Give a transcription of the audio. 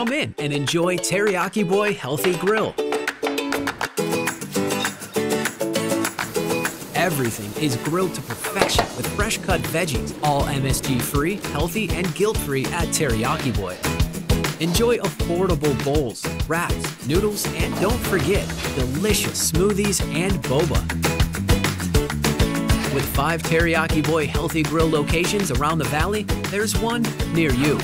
Come in and enjoy Teriyaki Boy Healthy Grill. Everything is grilled to perfection with fresh cut veggies, all MSG free, healthy, and guilt free at Teriyaki Boy. Enjoy affordable bowls, wraps, noodles, and don't forget delicious smoothies and boba. With five Teriyaki Boy Healthy Grill locations around the valley, there's one near you.